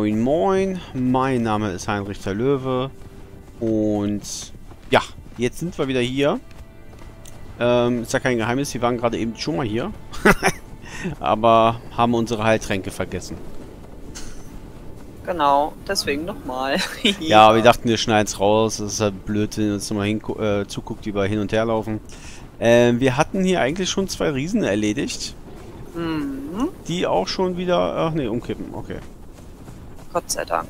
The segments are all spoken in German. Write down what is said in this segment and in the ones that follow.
Moin Moin, mein Name ist Heinrich der Löwe und ja, jetzt sind wir wieder hier. Ähm, ist ja kein Geheimnis, wir waren gerade eben schon mal hier, aber haben unsere Heiltränke vergessen. Genau, deswegen nochmal. ja, wir dachten, wir schneiden es raus, das ist halt blöd, wenn uns nochmal äh, zuguckt, wie wir hin und her laufen. Ähm, wir hatten hier eigentlich schon zwei Riesen erledigt. Mhm. Die auch schon wieder... Ach nee, umkippen, okay. Gott sei Dank.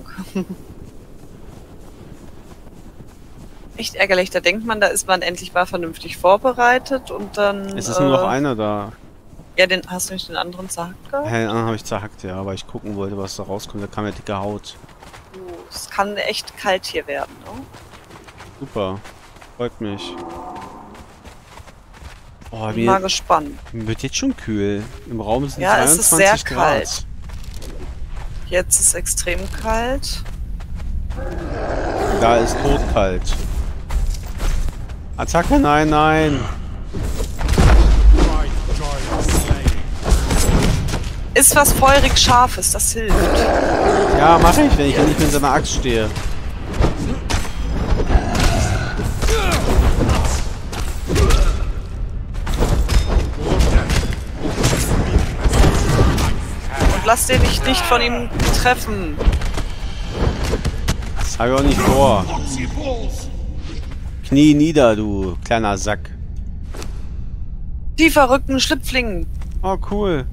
Echt ärgerlich, da denkt man, da ist man endlich mal vernünftig vorbereitet und dann... Es ist äh, nur noch äh, einer da. Ja, den hast du nicht den anderen zerhackt gehabt? Ja, den anderen habe ich zerhackt, ja, aber ich gucken wollte, was da rauskommt. Da kam ja dicke Haut. Uh, es kann echt kalt hier werden, ne? Super. Freut mich. Oh, Bin mal gespannt. Wird jetzt schon kühl. Im Raum sind ja, 23 es ist sehr Grad. kalt. Jetzt ist extrem kalt. Da ist totkalt. Attacke, nein, nein. Ist was feurig scharfes, das hilft. Ja, mache ich, wenn ich nicht mit seiner Axt stehe. Lass den nicht, nicht von ihm treffen. Das habe ich auch nicht vor. Knie nieder, du kleiner Sack. Die verrückten Schlüpflingen. Oh, cool.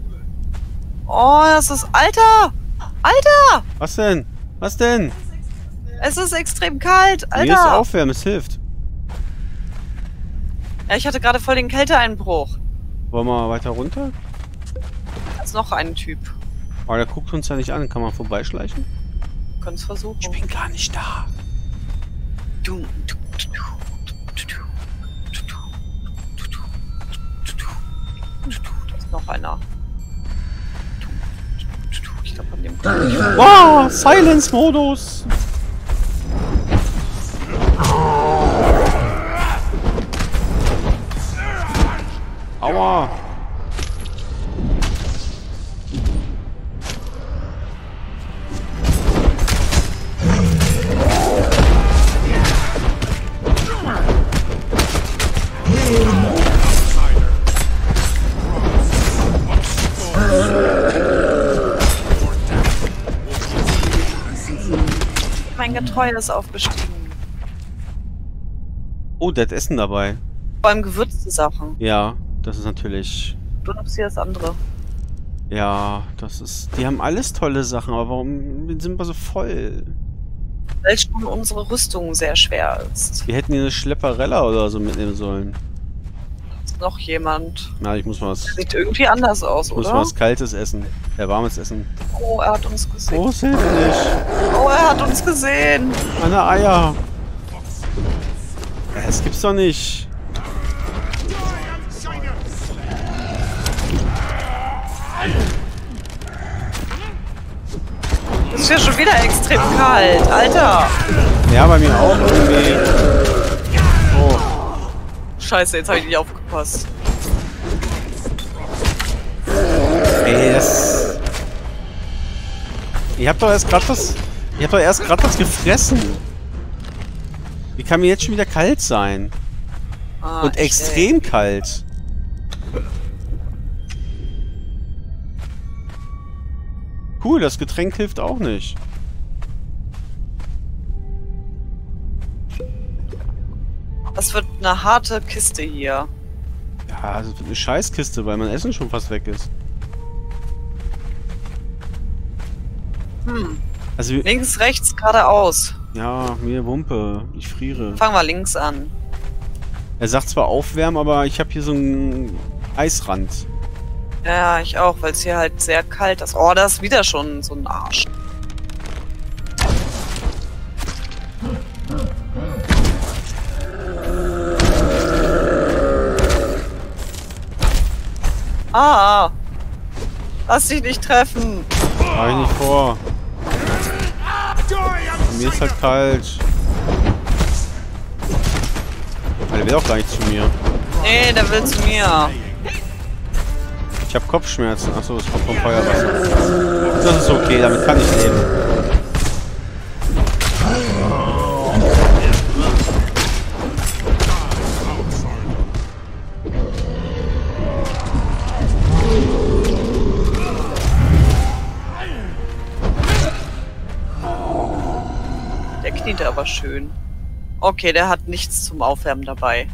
Oh, das ist... Alter! Alter! Was denn? Was denn? Es ist extrem kalt, Alter. Mir ist aufwärmen, es hilft. Ja, ich hatte gerade voll den Kälteeinbruch. Wollen wir weiter runter? Da ist noch ein Typ. Aber oh, der guckt uns ja nicht an. Kann man vorbeischleichen? Es versuchen. Ich bin gar nicht da. Du, du, Da ist noch einer. Ich glaube, an dem Wow, Silence-Modus! Getreu ist aufgestiegen. Oh, der hat Essen dabei. Vor allem gewürzte Sachen. Ja, das ist natürlich... Du nimmst hier das andere. Ja, das ist... Die haben alles tolle Sachen, aber warum sind wir so voll? Weil schon unsere Rüstung sehr schwer ist. Wir hätten hier eine Schlepperella oder so mitnehmen sollen noch jemand. Na, ich muss mal was. Sieht irgendwie anders aus, ich oder? muss mal was Kaltes essen. Äh, warmes Essen. Oh, er hat uns gesehen. Oh, hilft nicht. Oh, er hat uns gesehen. Meine Eier. Das gibt's doch nicht. Es ist ja schon wieder extrem kalt, Alter. Ja, bei mir auch irgendwie. Scheiße, jetzt habe ich nicht aufgepasst. Ey, das... Ich hab doch erst gerade was... Ich hab doch erst gerade was gefressen. Wie kann mir jetzt schon wieder kalt sein? Ah, Und extrem ey. kalt. Cool, das Getränk hilft auch nicht. Das wird eine harte Kiste hier. Ja, das wird eine Scheißkiste, weil mein Essen schon fast weg ist. Hm. Also, links, rechts, geradeaus. Ja, mir Wumpe. Ich friere. Fangen wir links an. Er sagt zwar aufwärmen, aber ich habe hier so einen Eisrand. Ja, ich auch, weil es hier halt sehr kalt ist. Oh, da ist wieder schon so ein Arsch. Ah! Lass dich nicht treffen! Mach ich nicht vor. Mir ist halt kalt. Der will auch gar nicht zu mir. Nee, der will zu mir. Ich habe Kopfschmerzen. Achso, es kommt vom Feuerwasser. Das ist okay, damit kann ich leben. Schön. Okay, der hat nichts zum Aufwärmen dabei.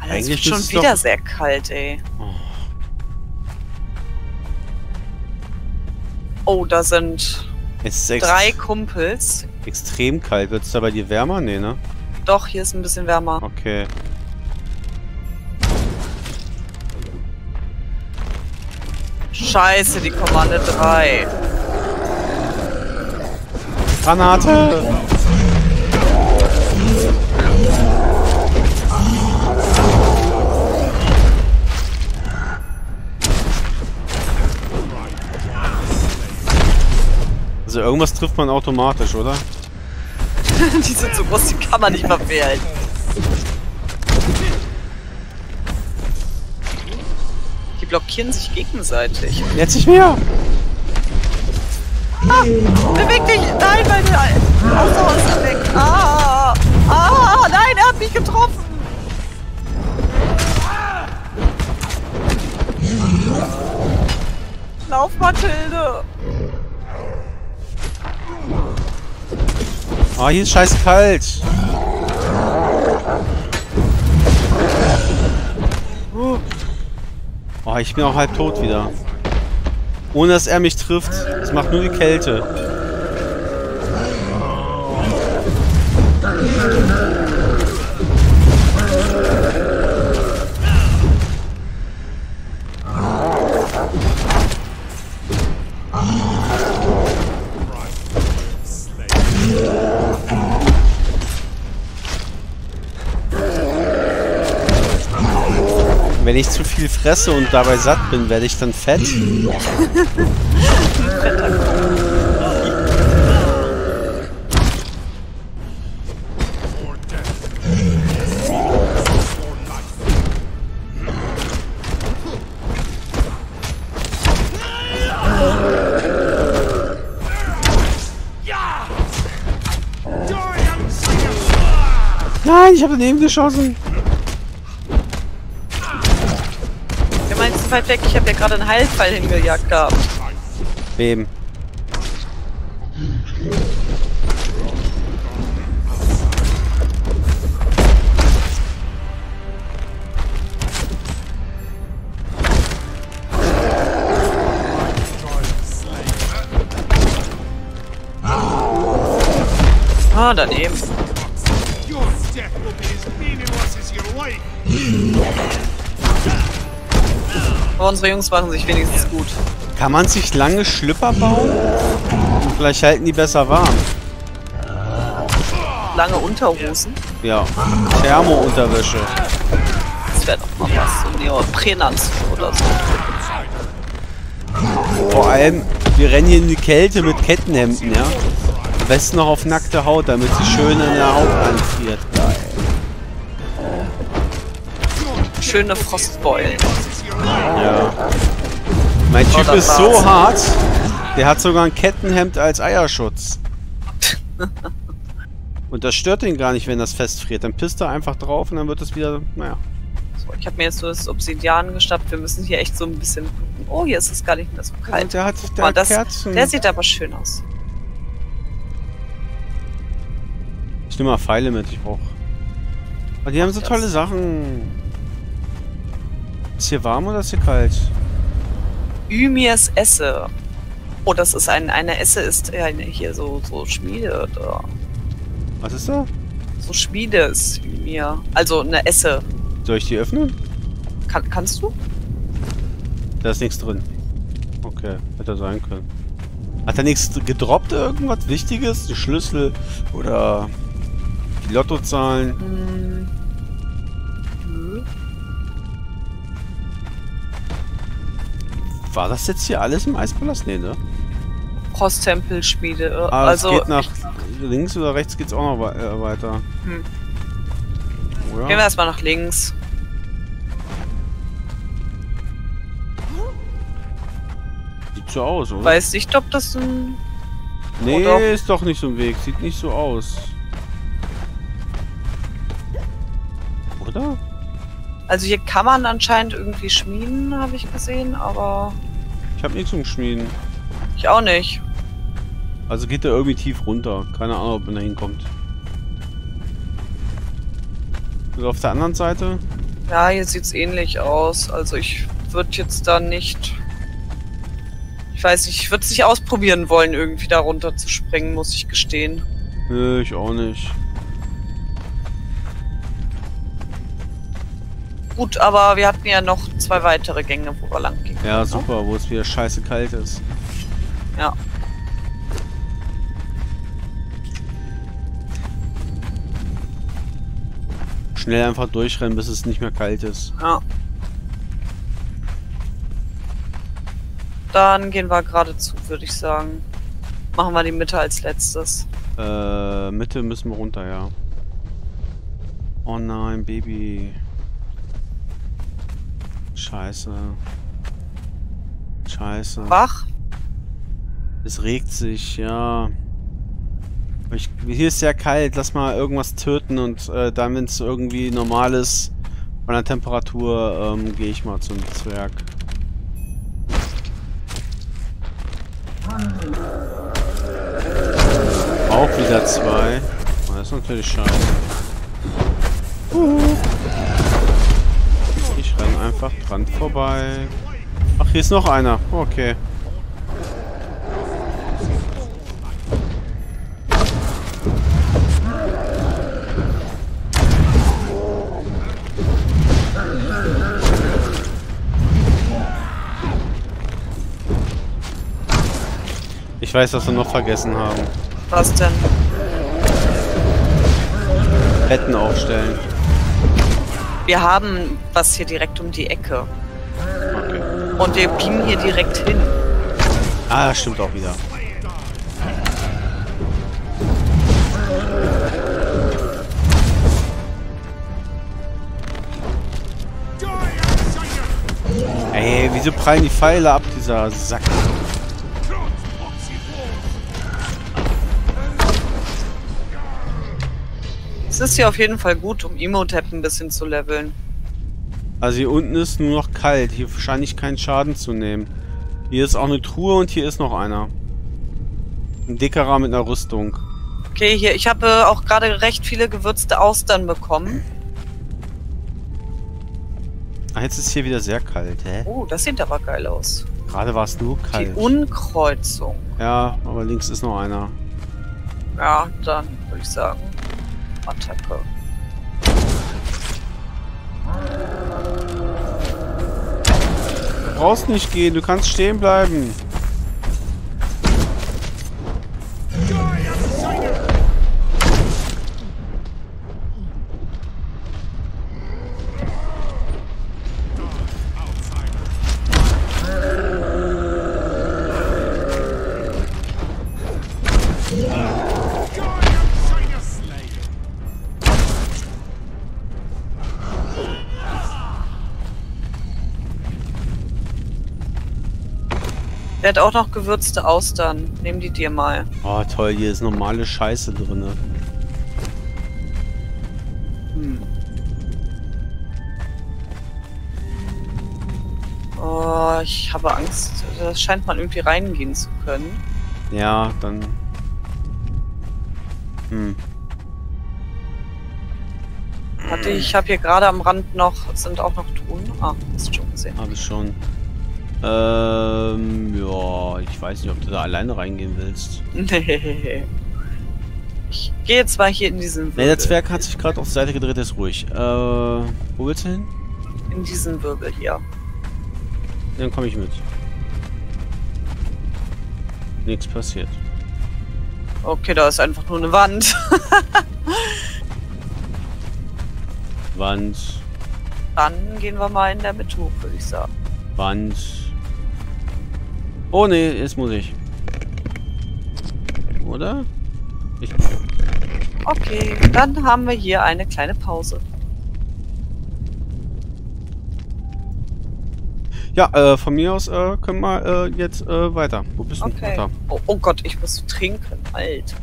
Alter, es wird schon wieder doch- sehr kalt, ey. Oh, da sind drei Kumpels. extrem kalt. Wird es da bei dir wärmer? Nee, ne? Doch, hier ist ein bisschen wärmer. Okay. Scheiße, die kommen alle drei. Granate! Also irgendwas trifft man automatisch, oder? die sind so groß, die kann man nicht mal Die blockieren sich gegenseitig. Jetzt nicht mehr! Beweg dich! Nein, meine Ausdauer ist weg! Ah! Ah! Nein, er hat mich getroffen! Lauf, Mathilde! Ah, hier ist scheiße kalt. Oh, ich bin auch halb tot wieder. Ohne dass er mich trifft. Es macht nur die Kälte. Viel fresse und dabei satt bin, werde ich dann fett. Nein, ich habe daneben geschossen. Weit weg, ich habe ja gerade einen Heilpfeil hingejagt gehabt. Wem? Ah, daneben. Unsere Jungs machen sich wenigstens gut. Kann man sich lange Schlüpper bauen? Vielleicht halten die besser warm. Lange Unterhosen. Ja. Thermo-Unterwäsche. Das wäre doch mal was. So ein Neoprenanzug oder so. Vor allem, wir rennen hier in die Kälte mit Kettenhemden, ja? Am besten noch auf nackte Haut, damit sie schön in der Haut anfriert. Geil. Schöne Frostbeulen. Ja. Mein Typ Oh, das ist so hart, der hat sogar ein Kettenhemd als Eierschutz. Und das stört ihn gar nicht, wenn das festfriert. Dann pisst er einfach drauf und dann wird es wieder, naja. So, ich habe mir jetzt so das Obsidian geschnappt. Wir müssen hier echt so ein bisschen gucken. Oh, hier ist es gar nicht mehr so Und kalt. der hat, Guck der mal, das, Kerzen. der sieht aber schön aus. Ich nehme mal Pfeile mit, ich brauch. Aber die haben so tolle Sachen. Ist hier warm oder ist hier kalt? Ümirs Esse. Oh, das ist ein, eine Esse ist ja hier so, so Schmiede. Da. Was ist da? So Schmiede ist Ymir. Also eine Esse. Soll ich die öffnen? Kann, kannst du? Da ist nichts drin. Okay, hätte sein können. Hat er nichts gedroppt, irgendwas Wichtiges? Die Schlüssel oder die Lottozahlen? Hm. War das jetzt hier alles im Eispalast? Nee, ne? Kross-Tempel-Schmiede. Ah, also, es geht nach links oder rechts geht's auch noch wei- äh, weiter. Hm. Oder? gehen wir erstmal nach links. Sieht so aus, oder? Weiß nicht, ob das ein... nee, doch. ist doch nicht so ein Weg. Sieht nicht so aus. Oder? Also hier kann man anscheinend irgendwie schmieden, habe ich gesehen, aber habe nichts zum Schmieden. ich auch nicht. Also geht er irgendwie tief runter. Keine Ahnung, ob man da hinkommt. Also auf der anderen Seite? Ja, hier sieht's ähnlich aus. Also ich würde jetzt da nicht... Ich weiß nicht, ich würde es nicht ausprobieren wollen, irgendwie da runter zu springen, muss ich gestehen. Nö, ich auch nicht. Gut, aber wir hatten ja noch zwei weitere Gänge, wo wir lang gingen. Ja, ne? super, wo es wieder scheiße kalt ist. Ja. Schnell einfach durchrennen, bis es nicht mehr kalt ist. Ja. Dann gehen wir geradezu, würde ich sagen. Machen wir die Mitte als letztes. Äh, Mitte müssen wir runter, ja. Oh nein, Baby. Scheiße. Scheiße. Wach? Es regt sich, ja. Ich, hier ist sehr kalt, lass mal irgendwas töten und äh, dann, wenn es irgendwie normal ist, von der Temperatur, ähm, gehe ich mal zum Zwerg. Auch wieder zwei. Oh, das ist natürlich scheiße. Renn einfach dran vorbei. Ach, hier ist noch einer. Okay. Ich weiß, was wir noch vergessen haben. Was denn? Betten aufstellen. Wir haben was hier direkt um die Ecke. Okay. Und wir beamen hier direkt hin. Ah, stimmt auch wieder. Ey, wieso prallen die Pfeile ab, dieser Sack? Es ist hier auf jeden Fall gut, um Emotep ein bisschen zu leveln. Also hier unten ist nur noch kalt. Hier scheine ich keinen Schaden zu nehmen. Hier ist auch eine Truhe und hier ist noch einer. Ein dickerer mit einer Rüstung. Okay, hier, ich habe äh, auch gerade recht viele gewürzte Austern bekommen. Ah, jetzt ist hier wieder sehr kalt, hä? Oh, das sieht aber geil aus. Gerade war es nur Die kalt. Unkreuzung. Ja, aber links ist noch einer. Ja, dann würde ich sagen, Attacke. Du brauchst nicht gehen, du kannst stehen bleiben. Der hat auch noch gewürzte Austern. Nehm die dir mal. Oh, toll, hier ist normale Scheiße drinne. Hm. Oh, ich habe Angst. Das scheint man irgendwie reingehen zu können. Ja, dann... Hm. Warte, ich habe hier gerade am Rand noch, sind auch noch Truhen. Ah, hast du schon gesehen. Habe ich schon. Ähm, ja, ich weiß nicht, ob du da alleine reingehen willst. Nee. Ich gehe jetzt mal hier in diesen Wirbel. der Zwerg hat sich gerade auf die Seite gedreht, ist ruhig. Äh, wo willst du hin? In diesen Wirbel hier. Dann komme ich mit. Nichts passiert. Okay, da ist einfach nur eine Wand. Wand, Dann gehen wir mal in der Mitte hoch, würde ich sagen. Wand. Oh ne, jetzt muss ich. oder? Ich, Okay, dann haben wir hier eine kleine Pause. ja, äh, von mir aus äh, können wir äh, jetzt äh, weiter. Wo bist du? Okay. Oh, oh Gott, ich muss trinken. Alter.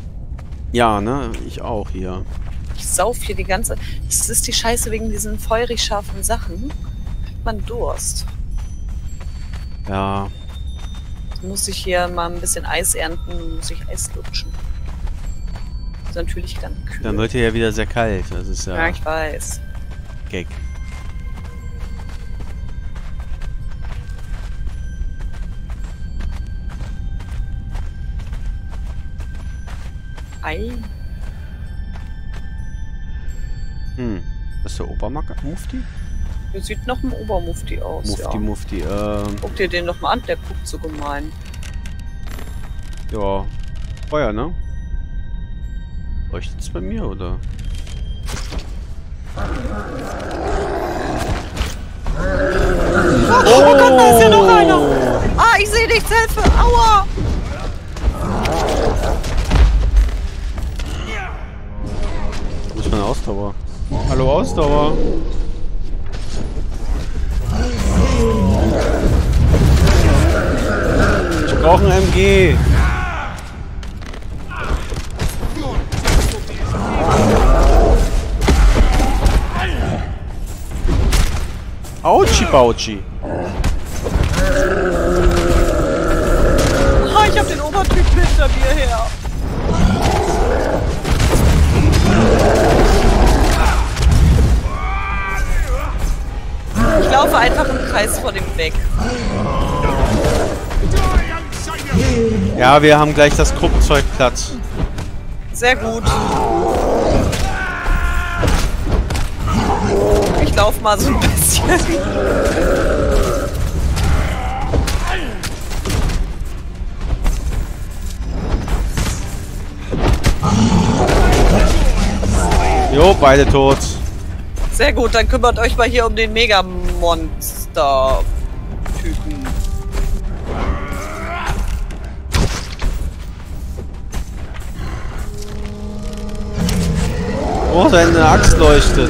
Ja, ne? Ich auch hier. Ich sauf hier die ganze... Das ist die Scheiße wegen diesen feurig scharfen Sachen. Kriegt man Durst. Ja. Muss ich hier mal ein bisschen Eis ernten, muss ich Eis lutschen. Ist natürlich ganz kühl. Dann wird hier ja wieder sehr kalt. Das ist ja, ja, ich weiß. Gag. Ei. Hm. Das ist der Obermufti? Der sieht nach einem Obermufti aus. Mufti, ja. Mufti. Ähm, Guck dir den doch mal an, der guckt so gemein. ja. Feuer, ne? Leuchtet's bei mir, oder? Oh, Gott, da ist ja noch einer! Ah, ich sehe nichts, Hilfe! Aua! Wo ist meine Ausdauer? Hallo Ausdauer. Brauche ein MG. Autschi Bautschi. Ah, ich hab den Obertyp hinter mir her. Ich laufe einfach im Kreis vor dem weg. Ja, wir haben gleich das Gruppenzeug platt. Sehr gut. Ich laufe mal so ein bisschen. Jo, beide tot. Sehr gut, dann kümmert euch mal hier um den Megamonster-Typen. Oh, seine Axt leuchtet.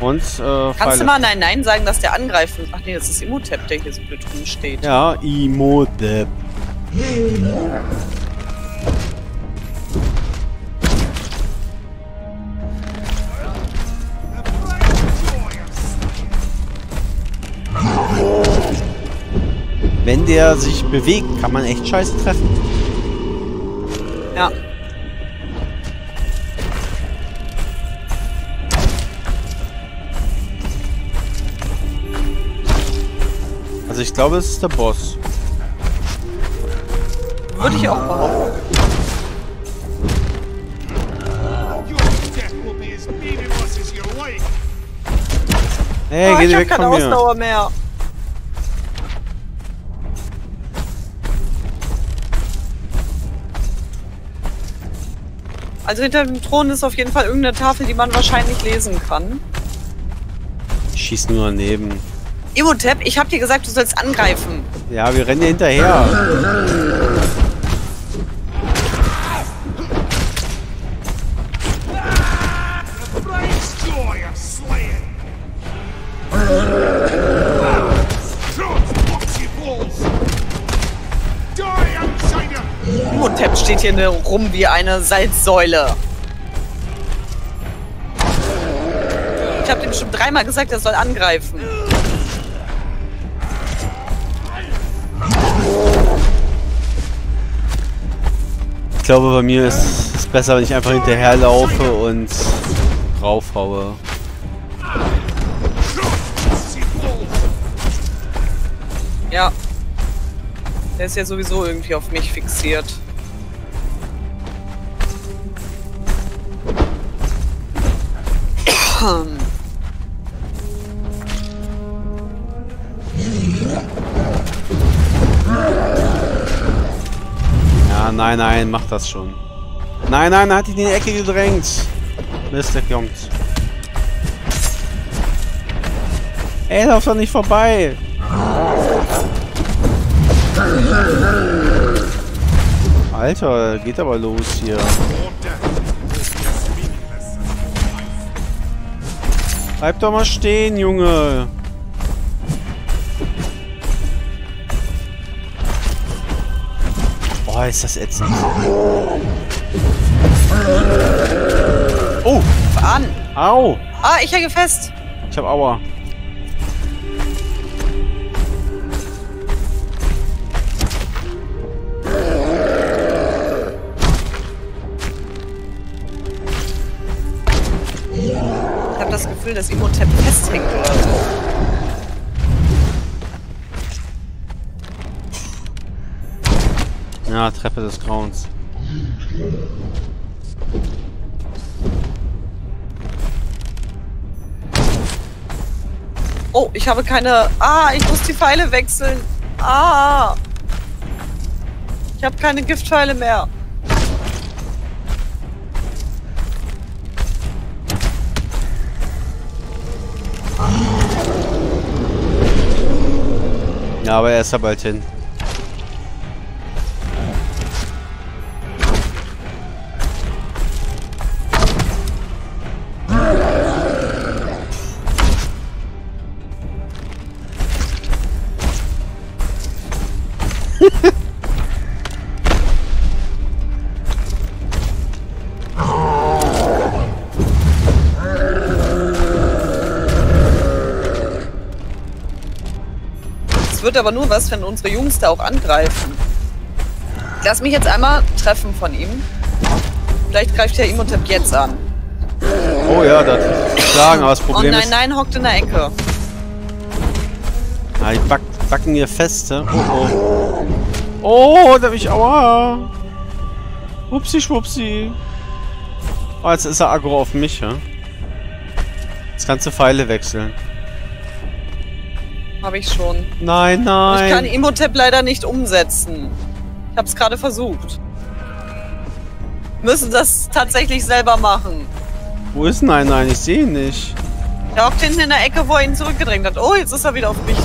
Und, äh, Kannst du mal Nein Nein sagen, dass der angreifen... Ach nee, das ist Imhotep, der hier so blöd rumsteht. Ja, Imodep. Wenn der sich bewegt, kann man echt scheiße treffen. Ja. Also ich glaube, es ist der Boss. Würde ich auch behaupten. Hey, Ah, geh ich hab weg keine von mir. Ausdauer mehr. Also hinter dem Thron ist auf jeden Fall irgendeine Tafel, die man wahrscheinlich lesen kann. Ich schieß nur daneben. Imhotep, ich hab dir gesagt, du sollst angreifen. Ja, wir rennen dir hinterher. Hier rum wie eine Salzsäule. Ich hab dem schon dreimal gesagt, er soll angreifen. Ich glaube, bei mir ist es besser, wenn ich einfach hinterherlaufe und raufhaue. Ja. Der ist ja sowieso irgendwie auf mich fixiert. Nein, nein, mach das schon. Nein, nein, er hat dich in die Ecke gedrängt. Mist, der kommt. Ey, lauf doch nicht vorbei. Alter, geht aber los hier. Bleib doch mal stehen, Junge. Ist das ätzend. Oh, An! au. Ah, ich hänge fest! Ich hab Aua. Ich habe das Gefühl, dass Imhotep Ja, Treppe des Grauens. Oh, ich habe keine... Ah, ich muss die Pfeile wechseln. Ah! Ich habe keine Giftpfeile mehr. Ja, aber er ist ja bald hin. Wird aber nur was, wenn unsere Jungs da auch angreifen. Lass mich jetzt einmal treffen von ihm. Vielleicht greift ja Imhotep jetzt an. Oh ja, das hat geschlagen, aber das Oh Problem nein, ist... nein, hockt in der Ecke. Ah, die back, backen hier feste. Oh, oh. Oh, da hab ich... Aua. Upsi, schwupsi. Oh, jetzt ist er aggro auf mich, ja? Jetzt kannst du Pfeile wechseln. Habe ich schon. Nein, Ich kann nein. Imhotep leider nicht umsetzen. Ich habe es gerade versucht. Müssen das tatsächlich selber machen. Wo ist nein, nein? Ich sehe ihn nicht. Er hockt hinten in der Ecke, wo er ihn zurückgedrängt hat. Oh, jetzt ist er wieder auf mich.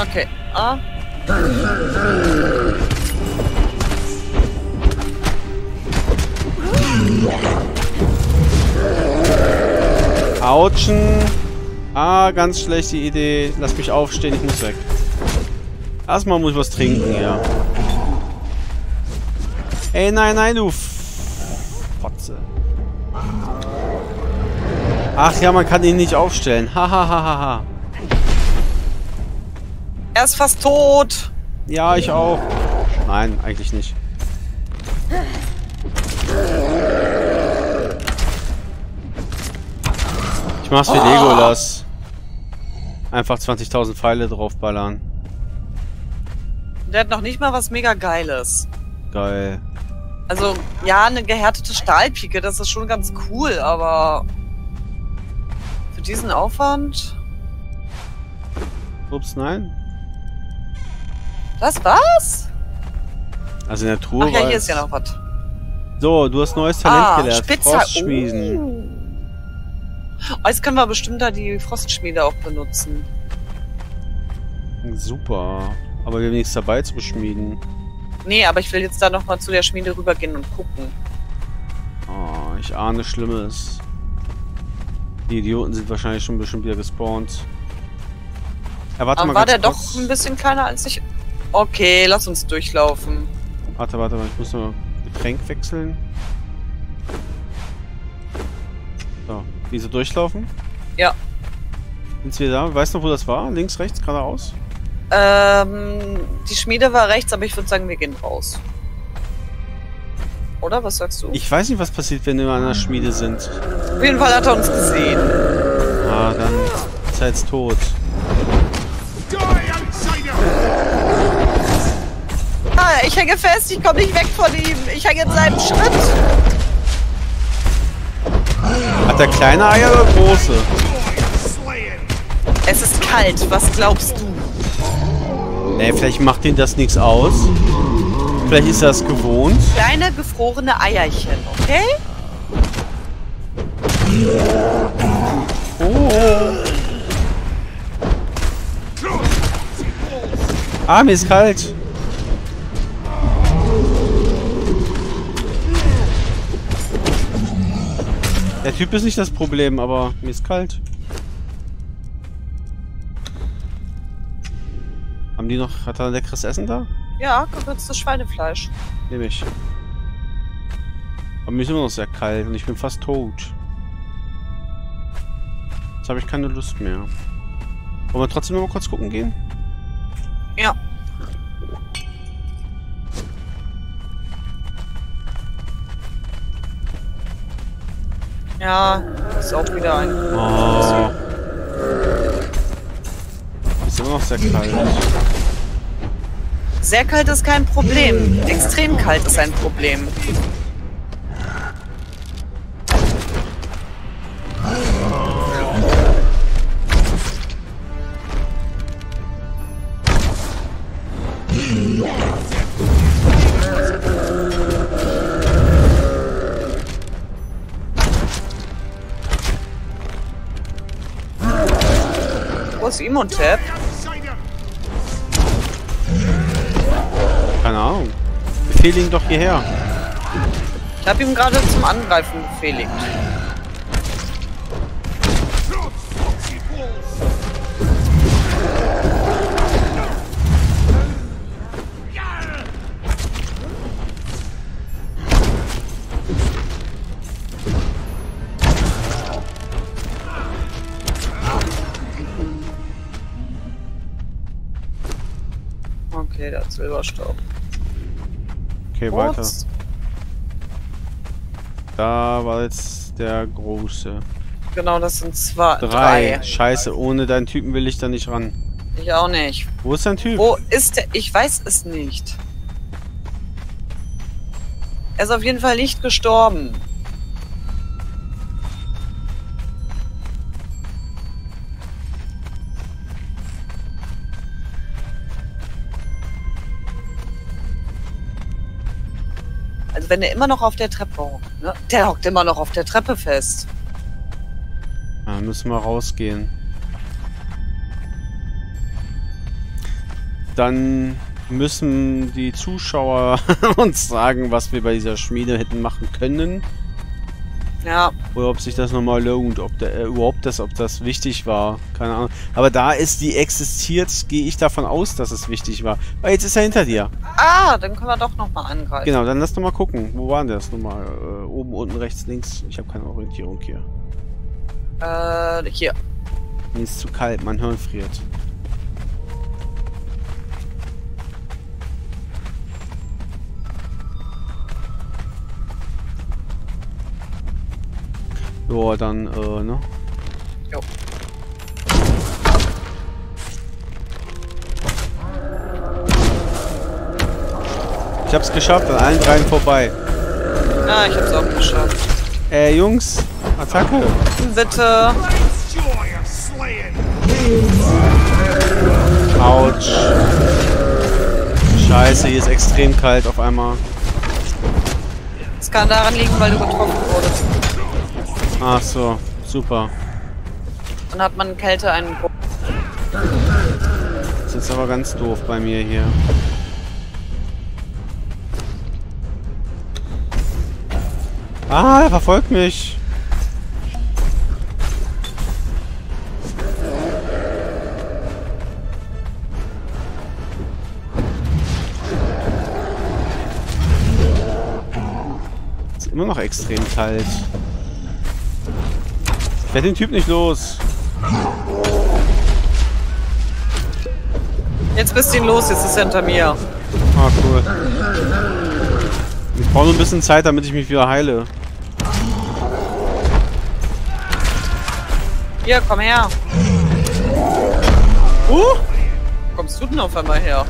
Okay. Ah. Autschen. Ah, ganz schlechte Idee. Lass mich aufstehen, ich muss weg. Erstmal muss ich was trinken, ja. Ey, nein, nein, du Fotze. Ach ja, man kann ihn nicht aufstellen. Hahaha. Er ist fast tot. ja, ich auch. Nein, eigentlich nicht. Ich mach's wie Legolas. Einfach 20.000 Pfeile draufballern. Der hat noch nicht mal was mega Geiles. Geil. Also, ja, eine gehärtete Stahlpike, das ist schon ganz cool, aber für diesen Aufwand. Ups, nein. Das war's? Also in der Truhe Ach ja, hier ist ja noch was. So, du hast neues Talent Ah, gelernt. Spitzer. Frostschmieden. Oh. Jetzt können wir bestimmt da die Frostschmiede auch benutzen. Super. Aber wir haben nichts dabei zu beschmieden. Nee, aber ich will jetzt da nochmal zu der Schmiede rübergehen und gucken. Oh, ich ahne Schlimmes. Die Idioten sind wahrscheinlich schon bestimmt wieder gespawnt. Ja, warte Aber mal war der kurz. doch ein bisschen kleiner als ich. Okay, lass uns durchlaufen. Warte, warte, warte. Ich muss noch Getränk wechseln. So. Wieso durchlaufen? Ja. Sind wir da? Weißt du noch, wo das war? Links, rechts, geradeaus? Ähm, die Schmiede war rechts, aber ich würde sagen, wir gehen raus. Oder? Was sagst du? Ich weiß nicht, was passiert, wenn wir in einer Schmiede sind. Auf jeden Fall hat er uns gesehen. Ah, dann ist er jetzt tot. Ah, ich hänge fest, ich komme nicht weg von ihm. Ich hänge in seinem Schritt. Hat er kleine Eier oder große? Es ist kalt, was glaubst du? Nee, vielleicht macht ihn das nichts aus. Vielleicht ist er es gewohnt. Kleine gefrorene Eierchen, okay? Oh. Ah, mir ist kalt. Typ ist nicht das Problem, aber mir ist kalt. Haben die noch... Hat er ein leckeres Essen da? Ja, gewürztes Schweinefleisch. Nehme ich. Aber mir ist immer noch sehr kalt und ich bin fast tot. Jetzt habe ich keine Lust mehr. Wollen wir trotzdem noch mal kurz gucken gehen? Ja. Ja, ist auch wieder ein. Oh. Ist immer noch sehr kalt. Sehr kalt ist kein Problem. Extrem kalt ist ein Problem. Outside him! Keine Ahnung. Befehl ihn doch hierher. Ich habe ihm gerade zum Angreifen befehligt. Silberstaub. Okay, weiter. Kurz. Da war jetzt der große. Genau, das sind zwei. Drei. Drei. Scheiße, ohne deinen Typen will ich da nicht ran. Ich auch nicht. Wo ist dein Typ? Wo ist der? Ich weiß es nicht. Er ist auf jeden Fall nicht gestorben. Wenn er immer noch auf der Treppe hockt, ne? Der hockt immer noch auf der Treppe fest. Ja, müssen wir rausgehen. Dann müssen die Zuschauer uns sagen, was wir bei dieser Schmiede hätten machen können. Ja, Oder ob sich das nochmal lohnt, ob der, äh, überhaupt das, ob das wichtig war. Keine Ahnung. Aber da es die existiert, gehe ich davon aus, dass es wichtig war. Weil jetzt ist er hinter dir. Ah, dann können wir doch nochmal angreifen. Genau, dann lass doch mal gucken. Wo waren das nochmal? Äh, oben, unten, rechts, links. Ich habe keine Orientierung hier. Äh, hier. Mir ist zu kalt, mein Hirn friert. Ja, dann, äh, ne? Jo. Ich hab's geschafft, an allen dreien vorbei. Ah, ich hab's auch geschafft. Äh, Jungs, Attacke. Bitte. Autsch. Scheiße, hier ist extrem kalt auf einmal. Es kann daran liegen, weil du getroffen wurdest. Ach so, super. Dann hat man Kälte einen Bo Das ist aber ganz doof bei mir hier. Ah, er verfolgt mich. Ist immer noch extrem kalt. Ich werde den Typ nicht los. Jetzt bist du ihn los, jetzt ist er hinter mir. Ah, cool. Ich brauche nur ein bisschen Zeit, damit ich mich wieder heile. Hier, komm her. Uh! Wo kommst du denn auf einmal her?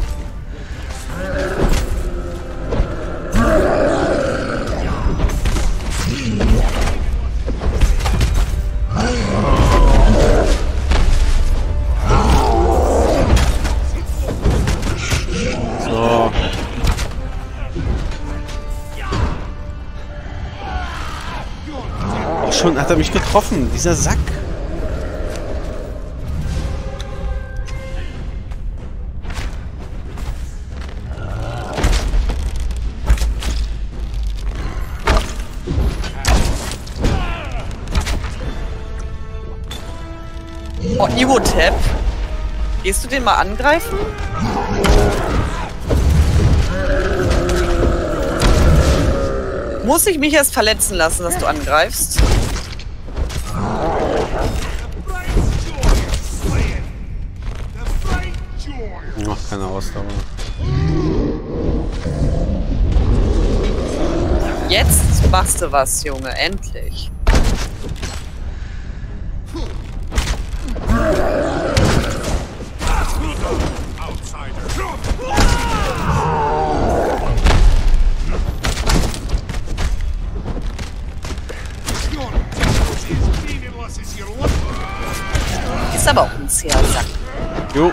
Hat er mich getroffen, dieser Sack. Oh, Iwotep. Gehst du den mal angreifen? Muss ich mich erst verletzen lassen, dass du angreifst? Ach, keine Ausdauer. Jetzt machst du was, Junge. Endlich. Ist aber auch ein zäher Sack. Jo.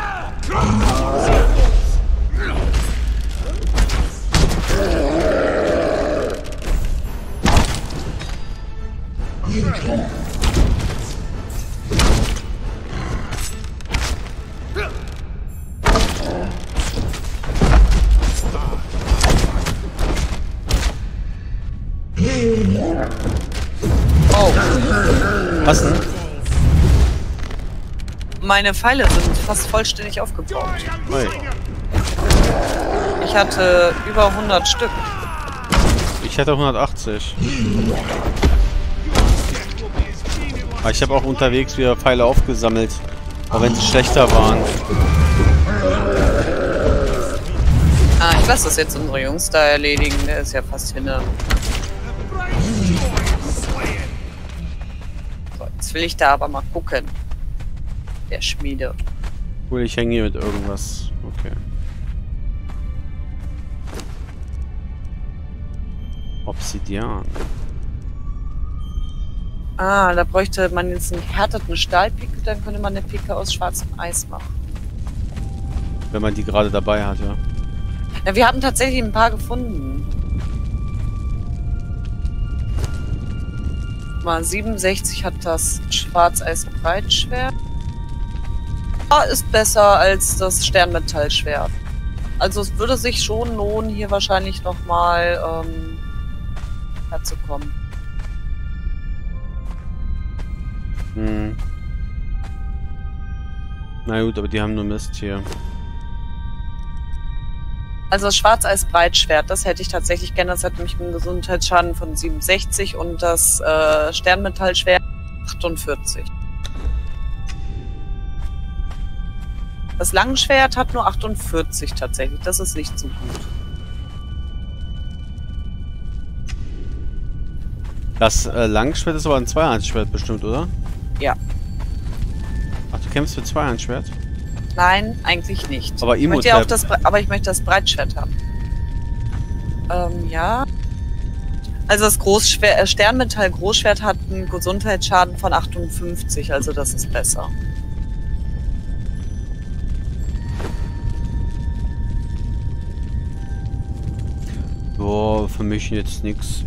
Meine Pfeile sind fast vollständig aufgebaut. Ui. Ich hatte über 100 Stück. Ich hatte 180. Aber ich habe auch unterwegs wieder Pfeile aufgesammelt. Auch wenn sie schlechter waren. Ah, ich lasse das jetzt unsere Jungs da erledigen. Der ist ja fast hinne. So, jetzt will ich da aber mal gucken. Der Schmiede. Cool, ich hänge hier mit irgendwas. Okay. Obsidian. Ah, da bräuchte man jetzt einen härteten Stahlpickel, dann könnte man eine Picke aus schwarzem Eis machen. Wenn man die gerade dabei hat, ja. Ja, wir hatten tatsächlich ein paar gefunden. Mal 67 hat das Schwarzeis-Breitschwert. Ah, ist besser als das Sternmetallschwert. Also es würde sich schon lohnen, hier wahrscheinlich nochmal ähm, herzukommen. Hm. Na gut, aber die haben nur Mist hier. Also das Schwarzeis-Breitschwert, das hätte ich tatsächlich gerne. Das hat nämlich einen Gesundheitsschaden von 67 und das äh, Sternmetallschwert 48. Das Langschwert hat nur 48 tatsächlich. Das ist nicht so gut. Das äh, Langschwert ist aber ein Zweihandschwert bestimmt, oder? Ja. Ach, du kämpfst mit Zweihandschwert? Nein, eigentlich nicht. Aber ich möchte ja auch das, aber ich möchte das Breitschwert haben. Ähm, ja. Also das Großschwert, äh, Sternmetall Großschwert hat einen Gesundheitsschaden von 58, also das ist besser. Für mich jetzt nix.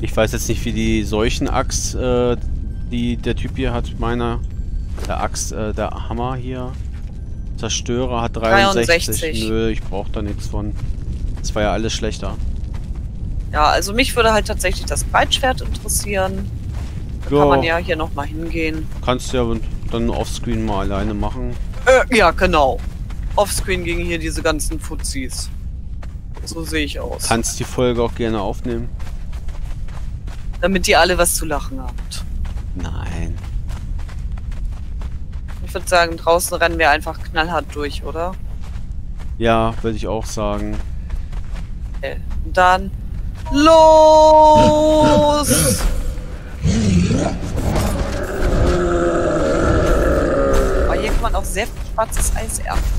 Ich weiß jetzt nicht, wie die Seuchenaxt, äh, die der Typ hier hat, meiner. Der Axt, äh, der Hammer hier. Zerstörer hat 63. 63. Nö, ich brauch da nichts von. Das war ja alles schlechter. Ja, also mich würde halt tatsächlich das Breitschwert interessieren. Da Ja. kann man ja hier nochmal hingehen. Kannst du ja dann offscreen mal alleine machen. Äh, ja, genau. Offscreen gingen hier diese ganzen Fuzis. So sehe ich aus. Kannst die Folge auch gerne aufnehmen. Damit ihr alle was zu lachen habt. Nein. Ich würde sagen, draußen rennen wir einfach knallhart durch, oder? Ja, würde ich auch sagen. Äh, und dann los! Aber hier kann man auch sehr viel schwarzes Eis ernten.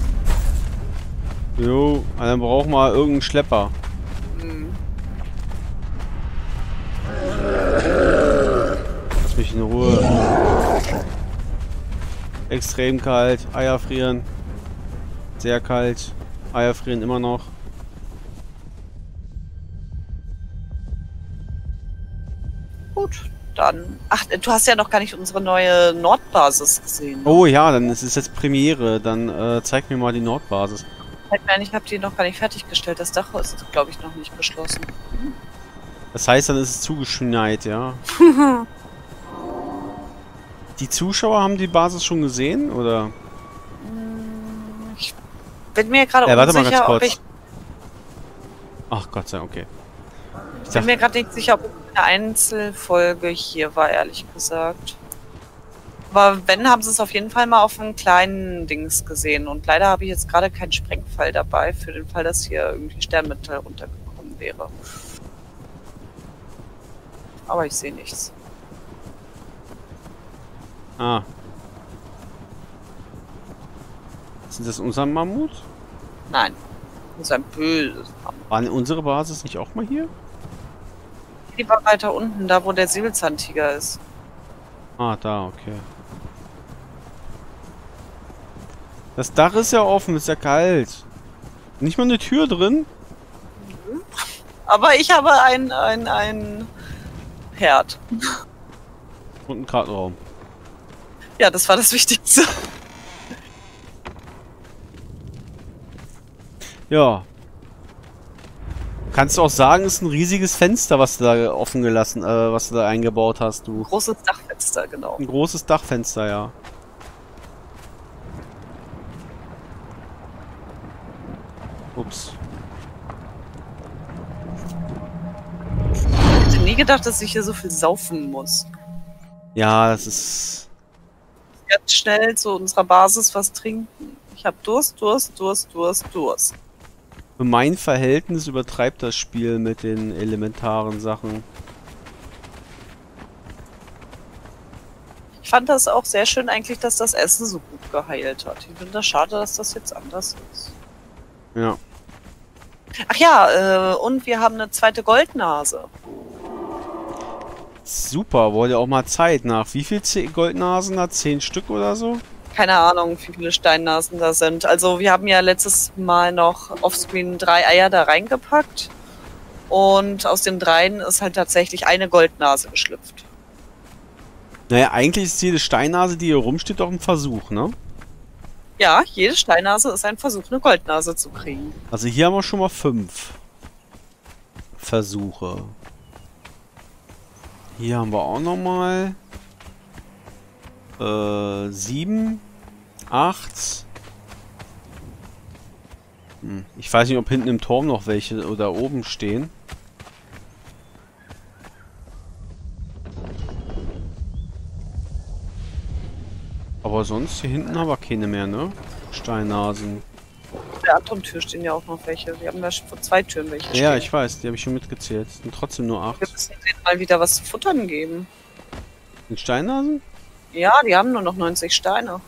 Jo, dann brauchen wir irgendeinen Schlepper. Hm. Lass mich in Ruhe. Extrem kalt, Eier frieren. Sehr kalt, Eier frieren immer noch. Gut, dann. Ach, du hast ja noch gar nicht unsere neue Nordbasis gesehen. Oh ja, dann ist es jetzt Premiere. Dann äh, zeig mir mal die Nordbasis. Halt, Nein, ich habe die noch gar nicht fertiggestellt. Das Dach ist, glaube ich, noch nicht beschlossen. Das heißt, dann ist es zugeschneit, ja. die Zuschauer haben die Basis schon gesehen, oder? Ich bin mir gerade Ja, warte mal unsicher, ganz ob kurz. ich Ach Gott sei Dank, okay. Ich bin dachte, mir gerade nicht sicher, ob eine Einzelfolge hier war, ehrlich gesagt. Aber wenn, haben sie es auf jeden Fall mal auf einem kleinen Dings gesehen. Und leider habe ich jetzt gerade keinen Sprengfall dabei, für den Fall, dass hier irgendwie Sternmetall runtergekommen wäre. Aber ich sehe nichts. ah. Sind das unser Mammut? Nein. Das ist ein böses Mammut. War unsere Basis nicht auch mal hier? Die war weiter unten, da wo der Säbelzahntiger ist. Ah, da, okay. Das Dach ist ja offen, ist ja kalt. Nicht mal eine Tür drin? Aber ich habe ein, ein, ein Herd. Und einen Kartenraum. Ja, das war das Wichtigste. Ja. Kannst du auch sagen, ist ein riesiges Fenster, was du da offen gelassen, äh, was du da eingebaut hast, du. Großes Dachfenster, genau. Ein großes Dachfenster, ja. Ups. Ich hätte nie gedacht, dass ich hier so viel saufen muss. Ja, das ist. Jetzt schnell zu unserer Basis was trinken. Ich habe Durst, Durst, Durst, Durst, Durst. Für mein Verhältnis übertreibt das Spiel mit den elementaren Sachen. Ich fand das auch sehr schön eigentlich, dass das Essen so gut geheilt hat. Ich finde das schade, dass das jetzt anders ist. Ja. Ach ja, äh, und wir haben eine zweite Goldnase. Super, wurde auch mal Zeit nach. Wie viel Goldnasen hat? Zehn Stück oder so? Keine Ahnung, wie viele Steinnasen da sind. Also wir haben ja letztes Mal noch offscreen drei Eier da reingepackt. Und aus den dreien ist halt tatsächlich eine Goldnase geschlüpft. Naja, eigentlich ist jede Steinnase, die hier rumsteht, doch ein Versuch, ne? Ja, jede Steinnase ist ein Versuch, eine Goldnase zu kriegen. Also hier haben wir schon mal fünf Versuche. Hier haben wir auch noch mal äh, sieben, acht. Hm, ich weiß nicht, ob hinten im Turm noch welche oder oben stehen. Aber sonst hier hinten haben wir keine mehr, ne? Steinnasen. Der anderen Tür stehen ja auch noch welche. Wir haben ja vor zwei Türen welche Ja, stehen. ich weiß, die habe ich schon mitgezählt. Sind trotzdem nur acht. Wir müssen denen mal wieder was zu futtern geben. Sind Steinnasen? Ja, die haben nur noch 90 Steine.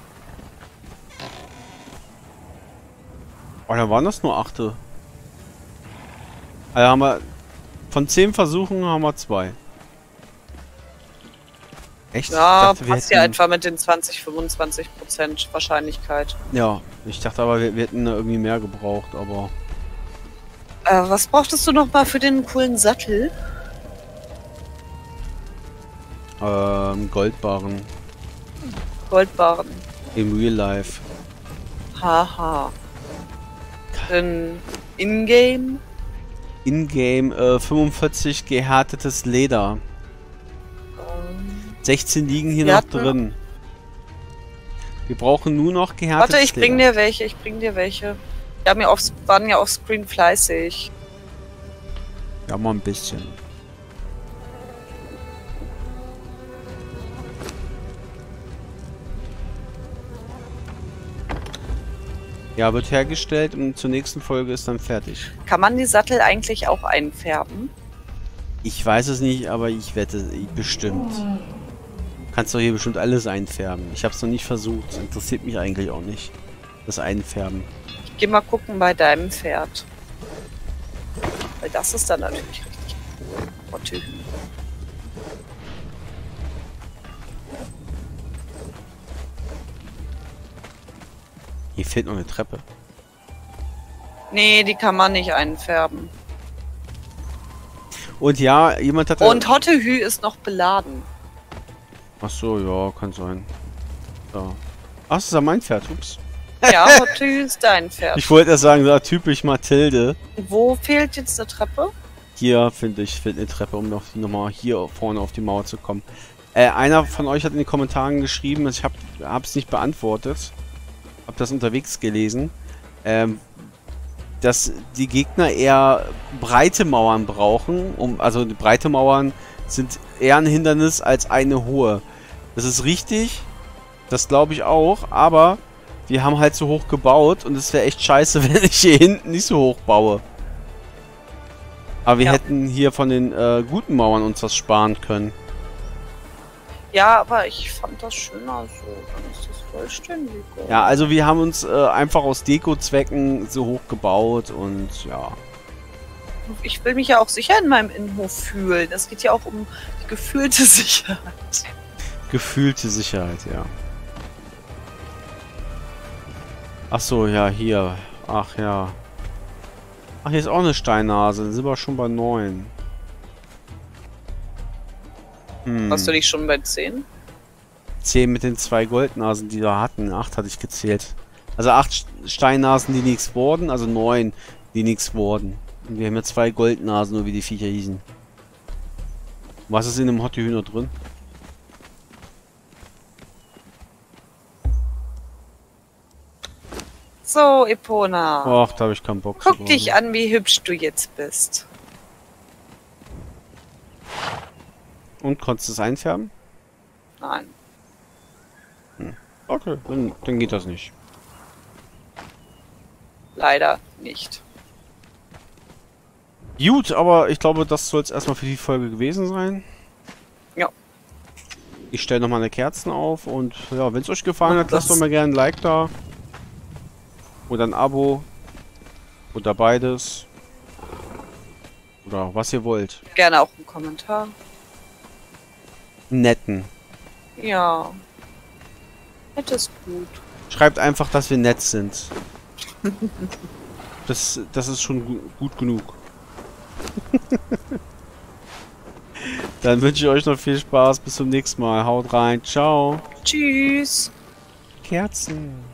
Oh, da waren das nur achte. Also haben wir. Von zehn Versuchen haben wir zwei. Echt? Ja, dachte, passt ja etwa mit den 20, 25 Prozent Wahrscheinlichkeit. Ja, ich dachte aber, wir, wir hätten da irgendwie mehr gebraucht, aber. Äh, was brauchtest du noch mal für den coolen Sattel? Ähm, Goldbarren. Goldbarren. Im Real Life. Haha. In Ingame? Ingame äh, 45 gehärtetes Leder. Ähm, 16 liegen hier Wir noch drin. Wir brauchen nur noch gehärtetes warte, ich bring dir welche, ich bring dir welche. Die haben ja auf, waren ja offscreen fleißig. Ja, mal ein bisschen. Ja, wird hergestellt und zur nächsten Folge ist dann fertig. Kann man die Sattel eigentlich auch einfärben? Ich weiß es nicht, aber ich wette, bestimmt. Kannst doch hier bestimmt alles einfärben. Ich habe es noch nicht versucht. Das interessiert mich eigentlich auch nicht. Das Einfärben. Ich geh mal gucken bei deinem Pferd. Weil das ist dann natürlich richtig Rotte. Hier fehlt noch eine Treppe. Nee, die kann man nicht einfärben. Und ja, jemand hat... Und Hottehü ist noch beladen. Ach so, ja, kann sein. So. Ach, das ist ja mein Pferd, ups. Ja, Hotti ist dein Pferd. Ich wollte erst sagen, so typisch Mathilde. Wo fehlt jetzt eine Treppe? Hier, finde ich, fehlt eine Treppe, um noch nochmal hier vorne auf die Mauer zu kommen. Äh, einer von euch hat in den Kommentaren geschrieben, ich habe es nicht beantwortet. Hab das unterwegs gelesen. Ähm, dass die Gegner eher breite Mauern brauchen. Um, also die breite Mauern sind eher ein Hindernis als eine hohe. Das ist richtig. Das glaube ich auch. Aber wir haben halt so hoch gebaut und es wäre echt scheiße, wenn ich hier hinten nicht so hoch baue. Aber wir Ja. hätten hier von den äh, guten Mauern uns was sparen können. Ja, aber ich fand das schöner so. Dann ist das vollständiger. Ja, also wir haben uns äh, einfach aus Deko-Zwecken so hoch gebaut und ja. Ich will mich ja auch sicher in meinem Innenhof fühlen. Es geht ja auch um die gefühlte Sicherheit. Gefühlte Sicherheit, ja. Ach so, ja, hier. Ach ja. Ach, hier ist auch eine Steinnase. Dann sind wir schon bei 9. Hm. Hast du dich schon bei 10? 10 mit den zwei Goldnasen, die wir hatten. 8 hatte ich gezählt. Also 8 Steinnasen, die nichts wurden. Also 9, die nichts wurden. Und wir haben ja zwei Goldnasen, nur wie die Viecher hießen. Was ist in dem Hotte Hühner drin? So, Epona. Ach, da habe ich keinen Bock Guck drauf. dich an, wie hübsch du jetzt bist. Und konntest du es einfärben? Nein. Okay, dann, dann geht das nicht. Leider nicht. Gut, aber ich glaube, das soll es erstmal für die Folge gewesen sein. Ja. Ich stelle nochmal eine Kerzen auf und ja, wenn es euch gefallen Mach hat, lasst doch mal gerne ein Like da. Oder ein Abo. Oder beides. Oder was ihr wollt. Gerne auch einen Kommentar. Netten. Ja. Nett ist gut. Schreibt einfach, dass wir nett sind. Das, das ist schon gu gut genug. Dann wünsche ich euch noch viel Spaß. Bis zum nächsten Mal. Haut rein. Ciao. Tschüss. Kerzen.